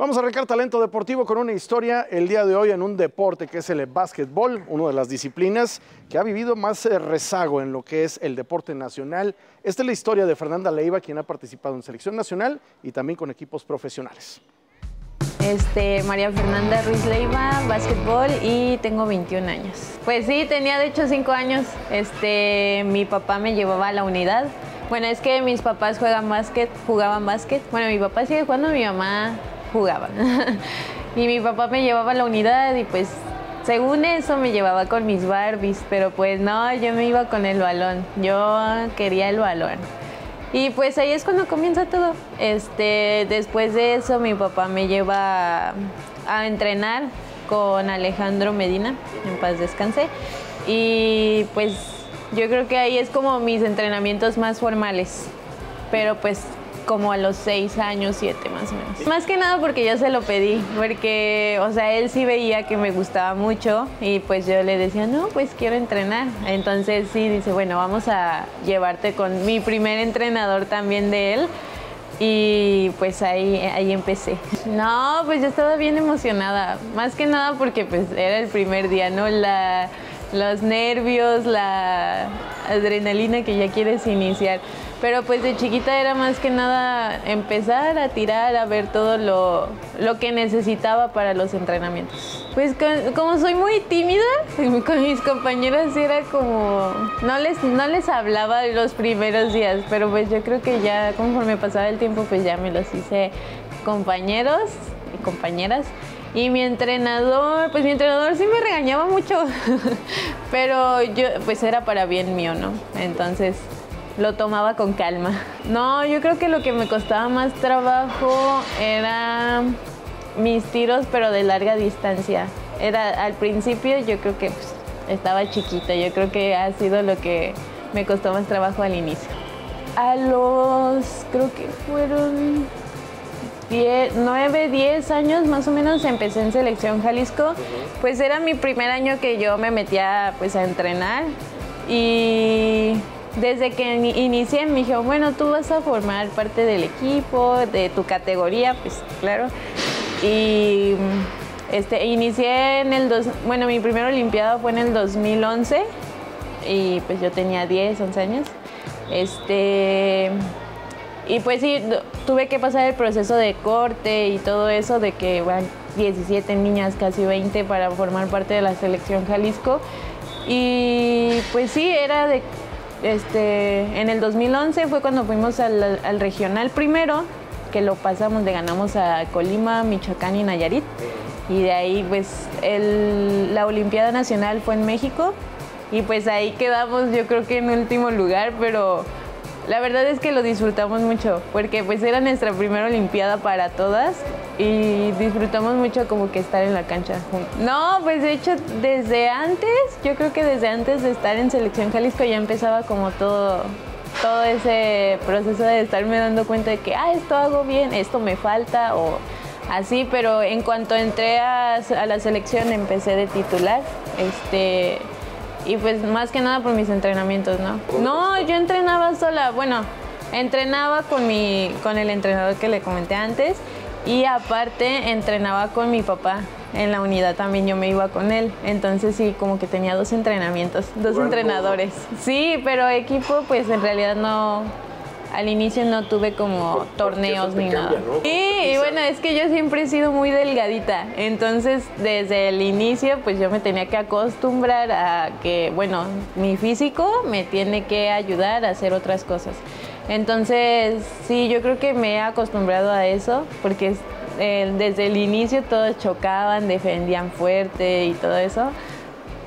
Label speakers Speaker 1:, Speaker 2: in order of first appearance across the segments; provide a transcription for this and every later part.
Speaker 1: Vamos a arrancar talento deportivo con una historia el día de hoy en un deporte que es el básquetbol, una de las disciplinas que ha vivido más eh, rezago en lo que es el deporte nacional. Esta es la historia de Fernanda Leiva, quien ha participado en selección nacional y también con equipos profesionales.
Speaker 2: Este, María Fernanda Ruiz Leiva, básquetbol y tengo 21 años. Pues sí, tenía de hecho 5 años. Este, mi papá me llevaba a la unidad. Bueno, es que mis papás juegan básquet, jugaban básquet. Bueno, mi papá sigue jugando, mi mamá jugaba. y mi papá me llevaba a la unidad y pues según eso me llevaba con mis Barbies, pero pues no, yo me iba con el balón. Yo quería el balón. Y pues ahí es cuando comienza todo. Este, después de eso mi papá me lleva a entrenar con Alejandro Medina, en paz descanse. Y pues yo creo que ahí es como mis entrenamientos más formales. Pero pues como a los seis años, siete más o menos. Más que nada porque yo se lo pedí, porque, o sea, él sí veía que me gustaba mucho y pues yo le decía, no, pues quiero entrenar. Entonces sí, dice, bueno, vamos a llevarte con mi primer entrenador también de él. Y pues ahí, ahí empecé. No, pues yo estaba bien emocionada, más que nada porque pues era el primer día, ¿no? La, los nervios, la adrenalina que ya quieres iniciar. Pero pues de chiquita era más que nada empezar a tirar, a ver todo lo, lo que necesitaba para los entrenamientos. Pues como soy muy tímida, con mis compañeros era como, no les, no les hablaba los primeros días, pero pues yo creo que ya conforme pasaba el tiempo pues ya me los hice compañeros y compañeras. Y mi entrenador, pues mi entrenador sí me regañaba mucho, pero yo, pues era para bien mío, ¿no? Entonces lo tomaba con calma. No, yo creo que lo que me costaba más trabajo era mis tiros, pero de larga distancia. Era al principio, yo creo que pues, estaba chiquita, yo creo que ha sido lo que me costó más trabajo al inicio. A los, creo que fueron 9, 10 años más o menos empecé en Selección Jalisco. Pues era mi primer año que yo me metía pues a entrenar y desde que inicié me dijeron, bueno, tú vas a formar parte del equipo, de tu categoría, pues claro. Y este, inicié en el, dos, bueno, mi primera olimpiada fue en el 2011 y pues yo tenía 10, 11 años. Este, y pues sí, tuve que pasar el proceso de corte y todo eso, de que, bueno, 17 niñas, casi 20 para formar parte de la selección Jalisco. Y pues sí, era de este, en el 2011 fue cuando fuimos al, regional primero, que lo pasamos, le ganamos a Colima, Michoacán y Nayarit. Y de ahí, pues, la Olimpiada Nacional fue en México. Y pues ahí quedamos, yo creo que en último lugar, pero la verdad es que lo disfrutamos mucho, porque pues era nuestra primera Olimpiada para todas y disfrutamos mucho como que estar en la cancha juntos. No, pues de hecho desde antes, yo creo que desde antes de estar en Selección Jalisco ya empezaba como todo, todo ese proceso de estarme dando cuenta de que, ah, esto hago bien, esto me falta o así, pero en cuanto entré a, la selección empecé de titular, este y pues más que nada por mis entrenamientos, ¿no? No, yo entrenaba sola, bueno, entrenaba con, mi, con el entrenador que le comenté antes y aparte entrenaba con mi papá. En la unidad también yo me iba con él. Entonces sí, como que tenía dos entrenamientos, dos entrenadores. Sí, pero equipo pues en realidad no, al inicio no tuve como torneos ni nada. Sí, y bueno, es que yo siempre he sido muy delgadita, entonces desde el inicio pues yo me tenía que acostumbrar a que, bueno, mi físico me tiene que ayudar a hacer otras cosas. Entonces, sí, yo creo que me he acostumbrado a eso, porque eh, desde el inicio todos chocaban, defendían fuerte y todo eso.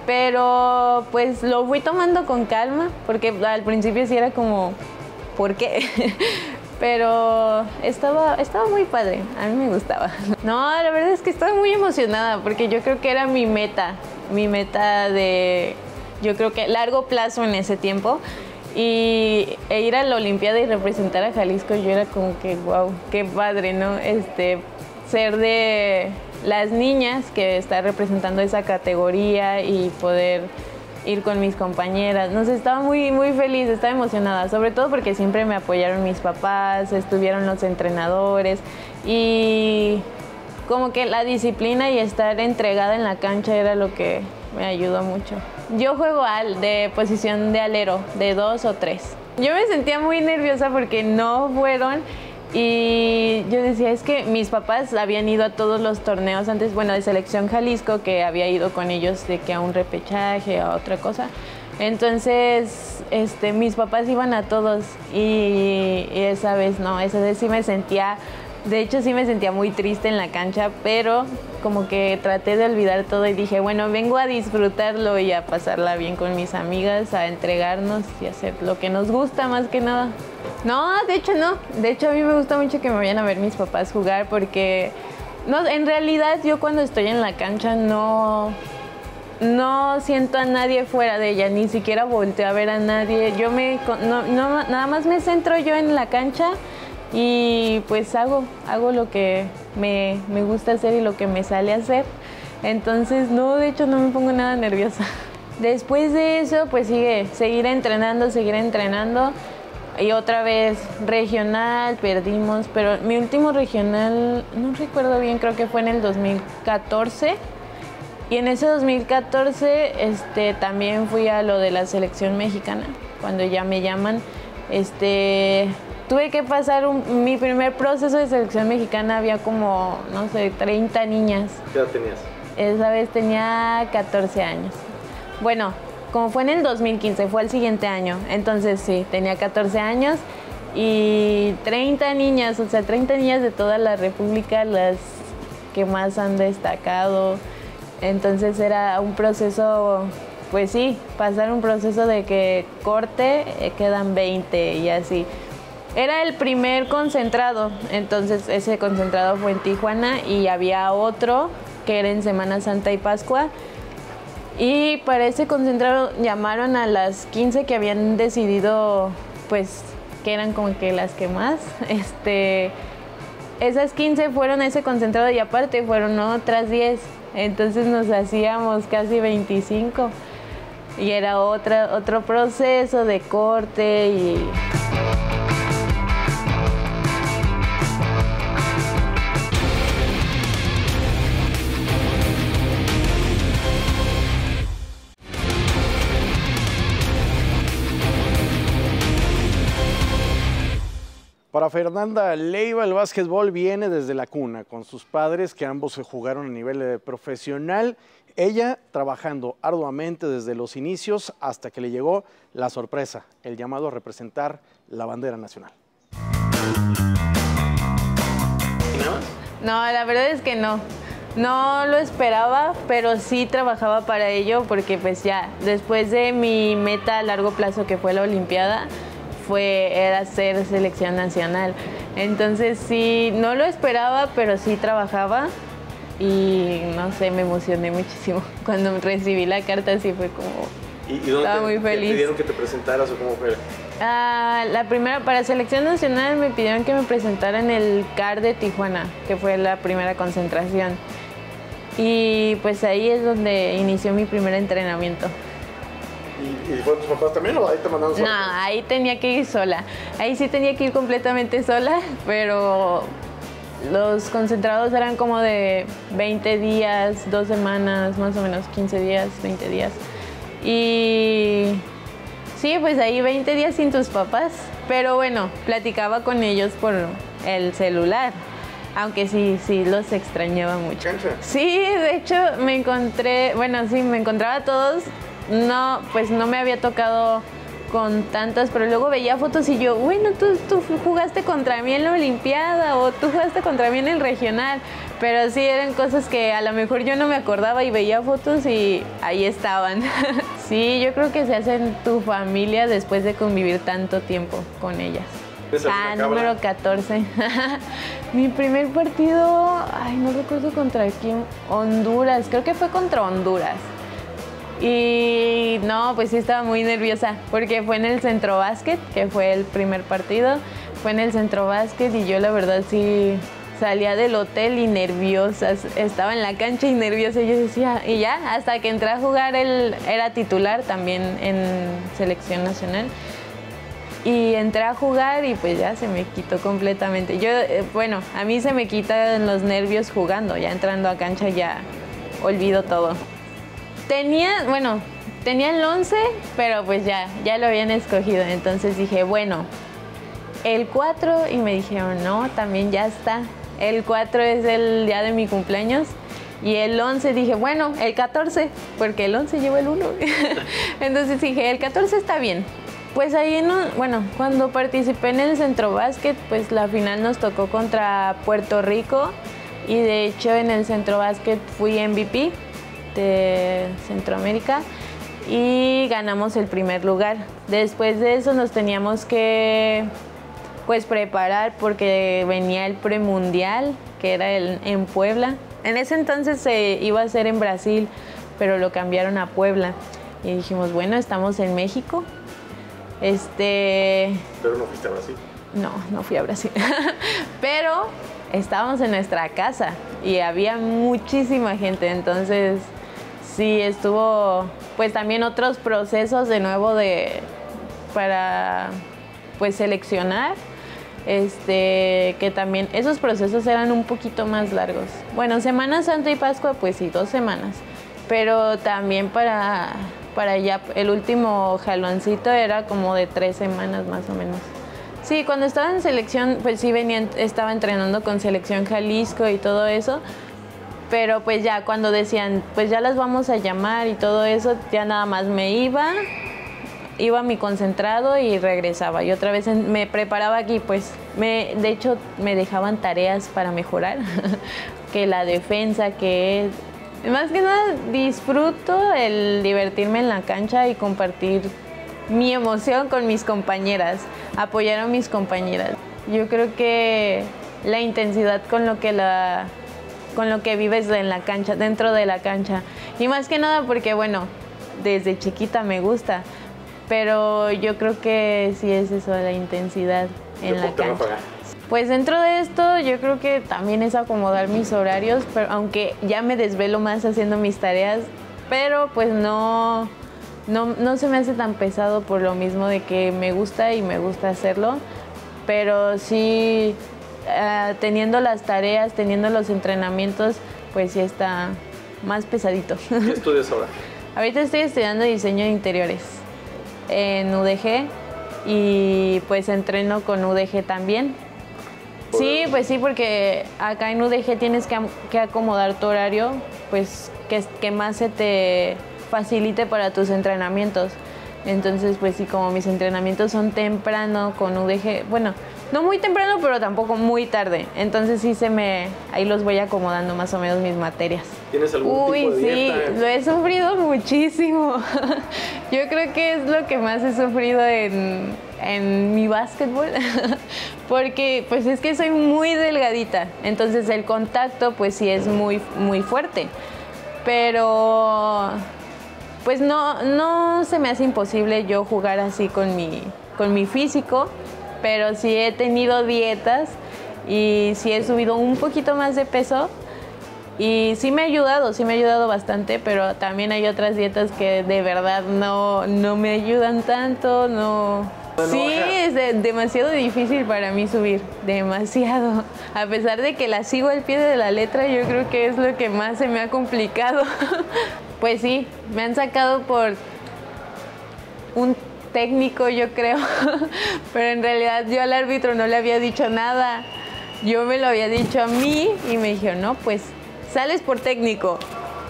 Speaker 2: Pero pues lo fui tomando con calma, porque al principio sí era como, por qué. Pero estaba, estaba muy padre, a mí me gustaba. No, la verdad es que estaba muy emocionada porque yo creo que era mi meta, mi meta de, yo creo que largo plazo en ese tiempo. Y e ir a la Olimpiada y representar a Jalisco, yo era como que, wow, qué padre, ¿no? Este, ser de las niñas que está representando esa categoría y poder ir con mis compañeras. No sé, estaba muy, muy feliz, estaba emocionada, sobre todo porque siempre me apoyaron mis papás, estuvieron los entrenadores y como que la disciplina y estar entregada en la cancha era lo que me ayudó mucho. Yo juego al de posición de alero, de dos o tres. Yo me sentía muy nerviosa porque no fueron y yo decía, es que mis papás habían ido a todos los torneos antes, bueno, de selección Jalisco, que había ido con ellos de que a un repechaje, a otra cosa. Entonces, este, mis papás iban a todos y, esa vez no, esa vez sí me sentía de hecho sí me sentía muy triste en la cancha, pero como que traté de olvidar todo y dije, bueno, vengo a disfrutarlo y a pasarla bien con mis amigas, a entregarnos y hacer lo que nos gusta más que nada. No, de hecho no. De hecho a mí me gusta mucho que me vayan a ver mis papás jugar porque no, en realidad yo cuando estoy en la cancha no, no siento a nadie fuera de ella, ni siquiera volteo a ver a nadie. Yo me, no, nada más me centro yo en la cancha y pues hago, hago lo que me, gusta hacer y lo que me sale hacer. Entonces, no, de hecho no me pongo nada nerviosa. Después de eso, pues sigue, seguir entrenando, seguir entrenando. Y otra vez regional, perdimos, pero mi último regional, no recuerdo bien, creo que fue en el 2014. Y en ese 2014 este, también fui a lo de la selección mexicana, cuando ya me llaman. Este, tuve que pasar mi primer proceso de selección mexicana, había como, no sé, 30 niñas.
Speaker 1: ¿Qué edad tenías?
Speaker 2: Esa vez tenía 14 años. Bueno, como fue en el 2015, fue el siguiente año, entonces sí, tenía 14 años y 30 niñas, o sea, 30 niñas de toda la República, las que más han destacado. Entonces era un proceso, pues sí, pasar un proceso de que corte, eh, quedan 20 y así. Era el primer concentrado, entonces ese concentrado fue en Tijuana y había otro que era en Semana Santa y Pascua. Y para ese concentrado llamaron a las 15 que habían decidido, pues, que eran como que las que más. Este, esas 15 fueron a ese concentrado y aparte fueron otras 10. Entonces nos hacíamos casi 25. Y era otra, otro proceso de corte y...
Speaker 1: Para Fernanda Leiva, el básquetbol viene desde la cuna, con sus padres que ambos se jugaron a nivel profesional. Ella trabajando arduamente desde los inicios hasta que le llegó la sorpresa, el llamado a representar la bandera nacional.
Speaker 2: No, la verdad es que no. No lo esperaba, pero sí trabajaba para ello porque pues ya después de mi meta a largo plazo que fue la Olimpiada, fue, era ser selección nacional. Entonces sí, no lo esperaba, pero sí trabajaba y no sé, me emocioné muchísimo. Cuando recibí la carta sí fue como...
Speaker 1: ¿Y, dónde estaba muy feliz. ¿Te pidieron que te presentaras o cómo fue?
Speaker 2: Ah, la primera, para selección nacional me pidieron que me presentara en el CAR de Tijuana, que fue la primera concentración. Y pues ahí es donde inició mi primer entrenamiento.
Speaker 1: ¿Y, fueron tus papás también o ahí te mandaron sola?
Speaker 2: No, ahí tenía que ir sola. Ahí sí tenía que ir completamente sola, pero los concentrados eran como de 20 días, dos semanas, más o menos 15 días, 20 días. Y sí, pues ahí 20 días sin tus papás. Pero bueno, platicaba con ellos por el celular. Aunque sí, sí, los extrañaba mucho. Sí, de hecho me encontré, bueno, sí, me encontraba a todos no, pues no me había tocado con tantas, pero luego veía fotos y yo, bueno, tú, tú jugaste contra mí en la Olimpiada o tú jugaste contra mí en el regional, pero sí eran cosas que a lo mejor yo no me acordaba y veía fotos y ahí estaban. sí, yo creo que se hacen tu familia después de convivir tanto tiempo con ellas. Ah, número 14. Mi primer partido, ay, no recuerdo contra quién, Honduras, creo que fue contra Honduras. Y no, pues sí estaba muy nerviosa porque fue en el centro básquet, que fue el primer partido. Fue en el centro básquet y yo la verdad sí salía del hotel y nerviosa. Estaba en la cancha y nerviosa. Y yo decía, y ya, hasta que entré a jugar, él era titular también en selección nacional. y entré a jugar y pues ya se me quitó completamente. Yo, eh, bueno, a mí se me quitan los nervios jugando, ya entrando a cancha ya olvido todo. Tenía, bueno, tenía el 11, pero pues ya, ya lo habían escogido, entonces dije, bueno, el 4 y me dijeron, no, también ya está. El 4 es el día de mi cumpleaños. Y el 11 dije, bueno, el 14, porque el 11 llevo el 1. Entonces dije, el 14 está bien. Pues ahí, no, bueno, cuando participé en el Centro Básquet, pues la final nos tocó contra Puerto Rico y de hecho en el Centro Básquet fui MVP de Centroamérica y ganamos el primer lugar. Después de eso nos teníamos que pues preparar porque venía el premundial que era el, en Puebla. En ese entonces se iba a ser en Brasil, pero lo cambiaron a Puebla. Y dijimos, bueno, estamos en México, este...
Speaker 1: Pero no fuiste a Brasil.
Speaker 2: No, no fui a Brasil. Pero estábamos en nuestra casa y había muchísima gente, entonces sí estuvo pues también otros procesos de nuevo de para pues seleccionar este que también esos procesos eran un poquito más largos. Bueno, Semana Santa y Pascua pues sí, dos semanas, pero también para para allá. El último jaloncito era como de tres semanas más o menos. Sí, cuando estaba en selección, pues sí venía, estaba entrenando con selección Jalisco y todo eso. Pero pues ya cuando decían, pues ya las vamos a llamar y todo eso, ya nada más me iba, iba a mi concentrado y regresaba. Y otra vez me preparaba aquí, pues me, de hecho me dejaban tareas para mejorar, que la defensa, que más que nada disfruto el divertirme en la cancha y compartir mi emoción con mis compañeras, apoyar a mis compañeras. Yo creo que la intensidad con lo que la con lo que vives en la cancha, dentro de la cancha. Y más que nada porque bueno, desde chiquita me gusta, pero yo creo que sí es eso, la intensidad en la cancha. Pues dentro de esto yo creo que también es acomodar mis horarios, pero aunque ya me desvelo más haciendo mis tareas, pero pues no, no, se me hace tan pesado por lo mismo de que me gusta y me gusta hacerlo, pero sí eh, teniendo las tareas, teniendo los entrenamientos, pues sí está más pesadito.
Speaker 1: ¿Qué estudias ahora?
Speaker 2: Ahorita estoy estudiando diseño de interiores en UDG y pues entreno con UDG también. Sí, pues sí, porque acá en UDG tienes que, acomodar tu horario, pues que, que más se te facilite para tus entrenamientos. Entonces, pues sí, como mis entrenamientos son temprano con UDG, bueno, no muy temprano, pero tampoco muy tarde. Entonces sí se me, ahí los voy acomodando más o menos mis materias.
Speaker 1: ¿Tienes algún
Speaker 2: Uy,
Speaker 1: tipo de
Speaker 2: sí, lo he sufrido muchísimo. Yo creo que es lo que más he sufrido en, en mi básquetbol, porque pues es que soy muy delgadita, entonces el contacto pues sí es muy, muy fuerte, pero pues no, no se me hace imposible yo jugar así con mi, con mi físico, pero sí he tenido dietas y sí he subido un poquito más de peso y sí me ha ayudado, sí me ha ayudado bastante, pero también hay otras dietas que de verdad no, no me ayudan tanto, no... Sí, es demasiado difícil para mí subir, demasiado. A pesar de que la sigo al pie de la letra, yo creo que es lo que más se me ha complicado. Pues sí, me han sacado por un técnico, yo creo, pero en realidad yo al árbitro no le había dicho nada. Yo me lo había dicho a mí y me dijo, no, pues sales por técnico.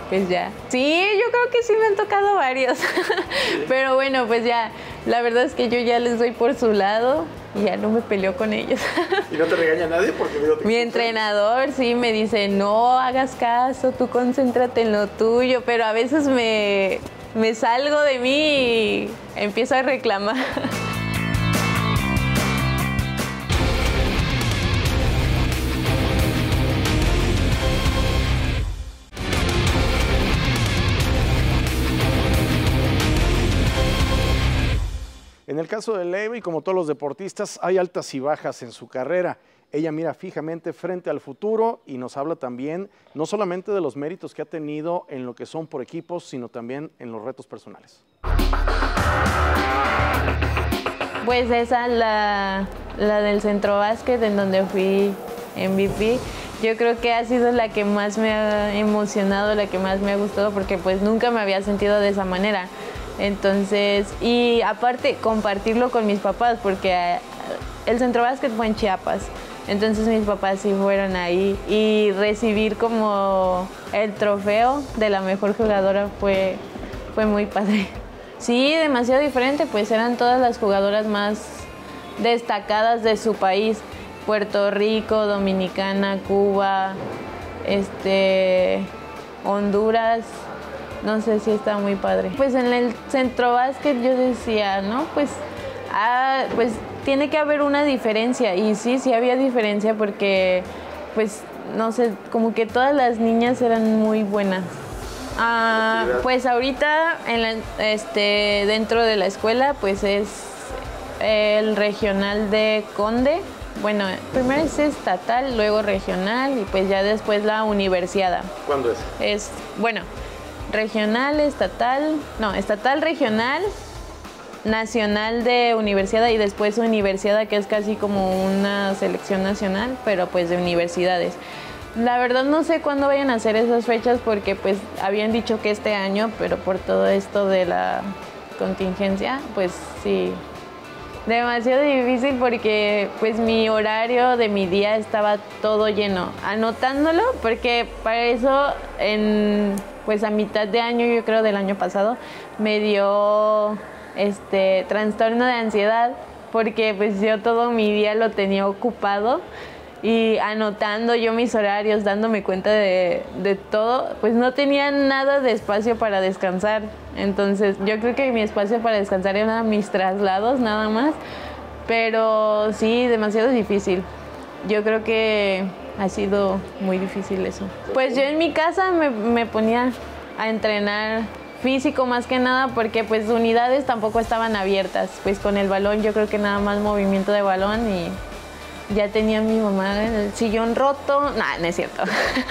Speaker 2: Pues ya. Sí, yo creo que sí me han tocado varios. pero bueno, pues ya, la verdad es que yo ya les doy por su lado y ya no me peleo con ellos.
Speaker 1: ¿Y no te regaña nadie? Porque
Speaker 2: Mi entrenador sí me dice, no hagas caso, tú concéntrate en lo tuyo, pero a veces me, me salgo de mí empiezo a reclamar.
Speaker 1: En el caso de Levi, como todos los deportistas, hay altas y bajas en su carrera. Ella mira fijamente frente al futuro y nos habla también no solamente de los méritos que ha tenido en lo que son por equipos, sino también en los retos personales.
Speaker 2: Pues esa, la, la del centro básquet, en donde fui MVP, yo creo que ha sido la que más me ha emocionado, la que más me ha gustado, porque pues nunca me había sentido de esa manera. Entonces, y aparte compartirlo con mis papás, porque eh, el centro básquet fue en Chiapas. Entonces mis papás sí fueron ahí y recibir como el trofeo de la mejor jugadora fue, fue muy padre. Sí, demasiado diferente, pues eran todas las jugadoras más destacadas de su país. Puerto Rico, Dominicana, Cuba, este, Honduras, no sé si está muy padre. Pues en el centro básquet yo decía, no, pues, ah, pues tiene que haber una diferencia. Y sí, sí había diferencia porque, pues, no sé, como que todas las niñas eran muy buenas. Ah, pues ahorita en este, dentro de la escuela, pues es el regional de Conde. Bueno, primero es estatal, luego regional y pues ya después la universidad.
Speaker 1: ¿Cuándo es?
Speaker 2: Es, bueno, regional, estatal, no, estatal, regional, nacional de universidad y después universidad que es casi como una selección nacional, pero pues de universidades. La verdad no sé cuándo vayan a hacer esas fechas porque pues habían dicho que este año, pero por todo esto de la contingencia, pues sí, demasiado difícil porque pues mi horario de mi día estaba todo lleno, anotándolo porque para eso en pues a mitad de año, yo creo del año pasado, me dio este trastorno de ansiedad porque pues yo todo mi día lo tenía ocupado y anotando yo mis horarios, dándome cuenta de, de, todo, pues no tenía nada de espacio para descansar. Entonces yo creo que mi espacio para descansar eran mis traslados nada más, pero sí, demasiado difícil. Yo creo que ha sido muy difícil eso. Pues yo en mi casa me, me ponía a entrenar físico más que nada porque pues unidades tampoco estaban abiertas. Pues con el balón yo creo que nada más movimiento de balón y ya tenía mi mamá el sillón roto. No, no es cierto.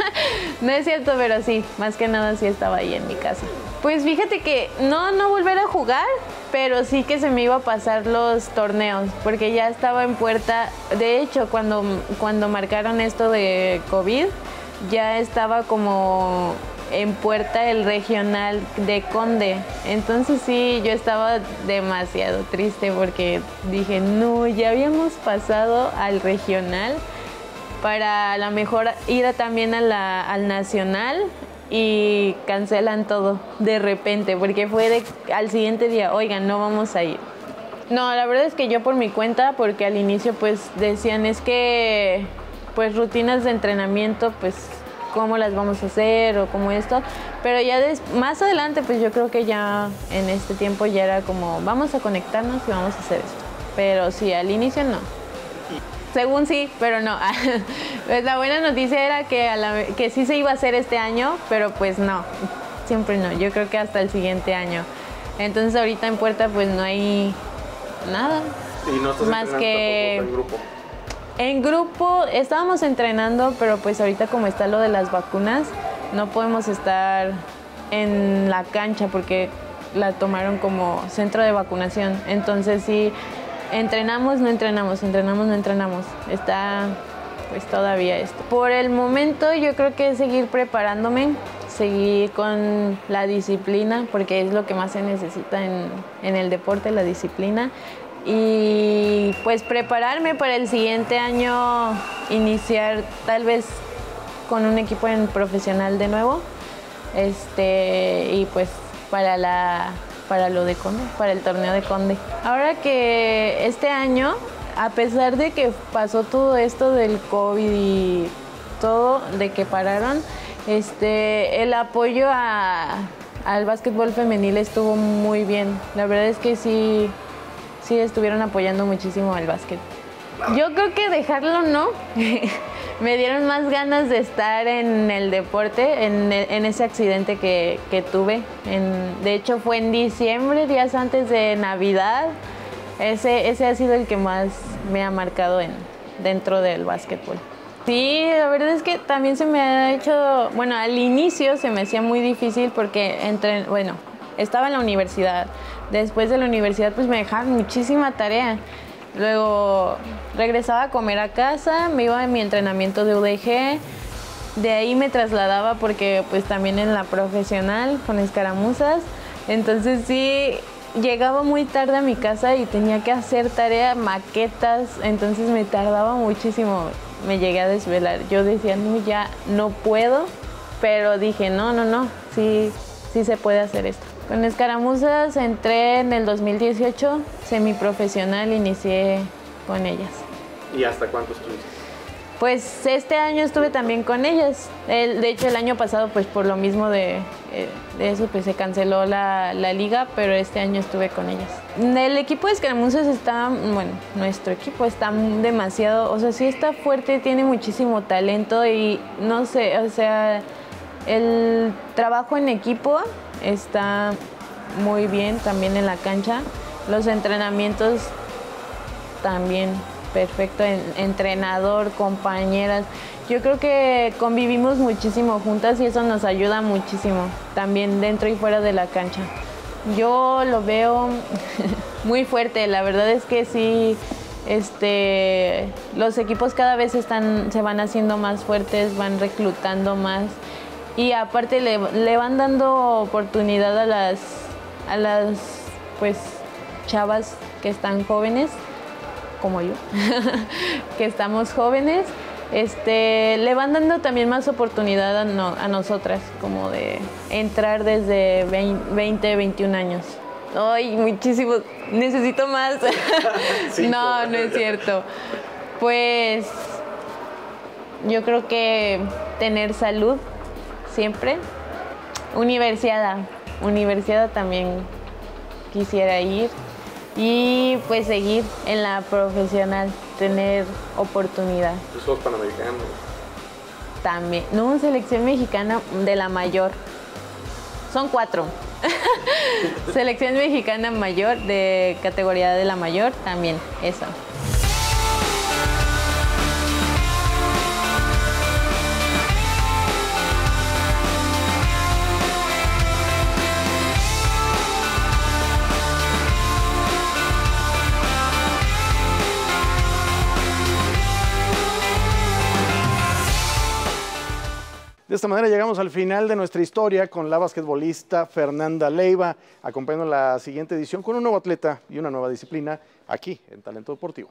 Speaker 2: no es cierto, pero sí, más que nada sí estaba ahí en mi casa. Pues fíjate que no, no volver a jugar, pero sí que se me iba a pasar los torneos, porque ya estaba en puerta. De hecho, cuando, cuando marcaron esto de COVID, ya estaba como en puerta el regional de Conde. Entonces sí, yo estaba demasiado triste porque dije, no, ya habíamos pasado al regional para a lo mejor ir también al nacional y cancelan todo de repente porque fue al siguiente día, oigan, no vamos a ir. No, la verdad es que yo por mi cuenta, porque al inicio pues decían es que pues rutinas de entrenamiento pues cómo las vamos a hacer o cómo esto. Pero ya más adelante, pues yo creo que ya en este tiempo ya era como, vamos a conectarnos y vamos a hacer esto. Pero sí, al inicio no. Según sí, pero no. pues la buena noticia era que, que sí se iba a hacer este año, pero pues no, siempre no. Yo creo que hasta el siguiente año. Entonces ahorita en Puerta pues no hay nada.
Speaker 1: Y no estás
Speaker 2: más que
Speaker 1: en grupo.
Speaker 2: En grupo estábamos entrenando, pero pues ahorita como está lo de las vacunas, no podemos estar en la cancha porque la tomaron como centro de vacunación. Entonces sí, entrenamos, no entrenamos, entrenamos, no entrenamos. Está pues todavía esto. Por el momento yo creo que es seguir preparándome, seguir con la disciplina, porque es lo que más se necesita en, en el deporte, la disciplina y pues prepararme para el siguiente año, iniciar tal vez con un equipo en profesional de nuevo, este, y pues para la para lo de Conde, para el torneo de Conde. Ahora que este año, a pesar de que pasó todo esto del COVID y todo, de que pararon, este, el apoyo a, al básquetbol femenil estuvo muy bien. La verdad es que sí, sí estuvieron apoyando muchísimo al básquet. Yo creo que dejarlo no. Me dieron más ganas de estar en el deporte, en, ese accidente que, tuve. de hecho, fue en diciembre, días antes de Navidad. Ese, ese ha sido el que más me ha marcado en, dentro del básquetbol. Sí, la verdad es que también se me ha hecho, bueno, al inicio se me hacía muy difícil porque entre, bueno, estaba en la universidad. Después de la universidad pues me dejaban muchísima tarea. Luego regresaba a comer a casa, me iba a mi entrenamiento de UDG, de ahí me trasladaba porque pues también en la profesional con escaramuzas. Entonces sí, llegaba muy tarde a mi casa y tenía que hacer tarea, maquetas, entonces me tardaba muchísimo. Me llegué a desvelar. Yo decía, no, ya no puedo, pero dije, no, no, no, sí, sí se puede hacer esto. Con escaramuzas entré en el 2018, semiprofesional, inicié con ellas.
Speaker 1: ¿Y hasta cuánto estuviste?
Speaker 2: Pues este año estuve también con ellas. de hecho, el año pasado, pues por lo mismo de, eh, eso, pues se canceló la, liga, pero este año estuve con ellas. El equipo de escaramuzas está, bueno, nuestro equipo está demasiado, o sea, sí está fuerte, tiene muchísimo talento y no sé, o sea, el trabajo en equipo está muy bien también en la cancha. Los entrenamientos también perfecto, entrenador, compañeras. Yo creo que convivimos muchísimo juntas y eso nos ayuda muchísimo, también dentro y fuera de la cancha. Yo lo veo muy fuerte, la verdad es que sí, este, los equipos cada vez están, se van haciendo más fuertes, van reclutando más y aparte le, le van dando oportunidad a las, a las pues, chavas que están jóvenes como yo, que estamos jóvenes, este, le van dando también más oportunidad a, nosotras, como de entrar desde 20, 21 años. Ay, muchísimo, necesito más. no, no es cierto. Pues yo creo que tener salud siempre. Universidad, universidad también quisiera ir y pues seguir en la profesional, tener oportunidad.
Speaker 1: ¿Tú sos panamericano?
Speaker 2: También, no, selección mexicana de la mayor. Son cuatro. selección mexicana mayor de categoría de la mayor, también, eso.
Speaker 1: De esta manera llegamos al final de nuestra historia con la basquetbolista Fernanda Leiva, acompañando la siguiente edición con un nuevo atleta y una nueva disciplina aquí en Talento Deportivo.